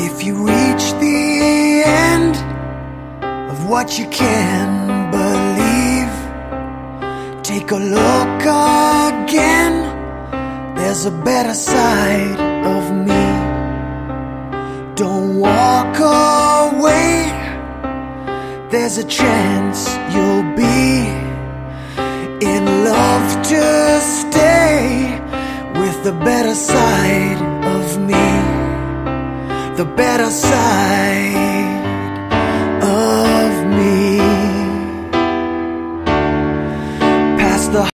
If you reach the end of what you can believe, take a look again. There's a better side of me. Don't walk away. There's a chance you'll be in love to stay with the better side of me. The better side.